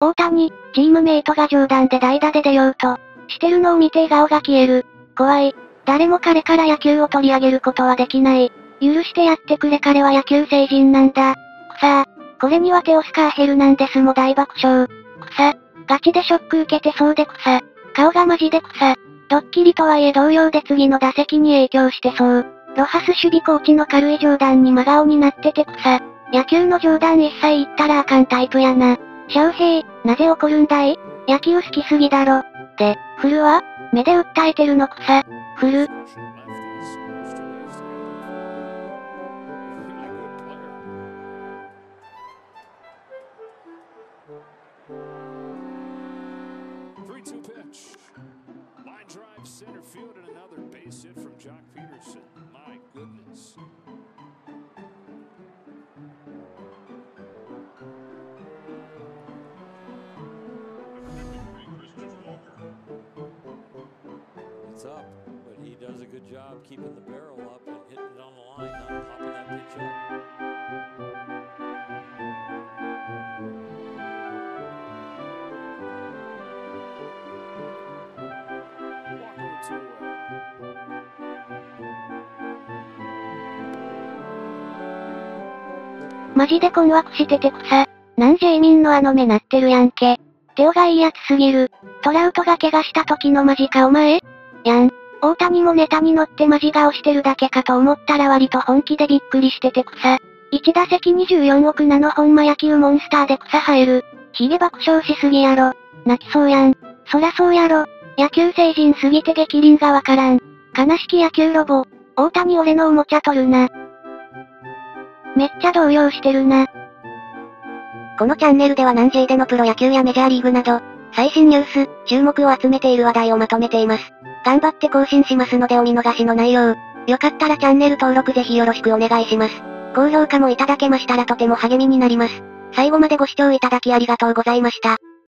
大谷、チームメイトが冗談で代打で出ようと、してるのを見て笑顔が消える。怖い。誰も彼から野球を取り上げることはできない。許してやってくれ彼は野球成人なんだ。くさこれにはテオスカー・ヘルナンデスも大爆笑。くさガチでショック受けてそうで草。顔がマジで草。ドッキリとはいえ同様で次の打席に影響してそう。ロハス守備コーチの軽い冗談に真顔になってて草。野球の冗談一切言ったらあかんタイプやな。シャウヘイ、なぜ怒るんだい野球好きすぎだろ。で、振るわ目で訴えてるの草。振る。center field and another base hit from Jock It's up, but he does a good job keeping the barrel up and hitting it on the line, not popping that pitch up. マジで困惑してて草。なんジェイミンのあの目なってるやんけ。テオがいいやつすぎる。トラウトが怪我した時のマジかお前やん。大谷もネタに乗ってマジ顔してるだけかと思ったら割と本気でびっくりしてて草。1打席24億なのほんま野球モンスターで草生える。ヒゲ爆笑しすぎやろ。泣きそうやん。そらそうやろ。野球成人すぎて激鱗がわからん。悲しき野球ロボ。大谷俺のおもちゃ取るな。めっちゃ動揺してるな。このチャンネルでは南 J でのプロ野球やメジャーリーグなど、最新ニュース、注目を集めている話題をまとめています。頑張って更新しますのでお見逃しの内容。よかったらチャンネル登録ぜひよろしくお願いします。高評価もいただけましたらとても励みになります。最後までご視聴いただきありがとうございました。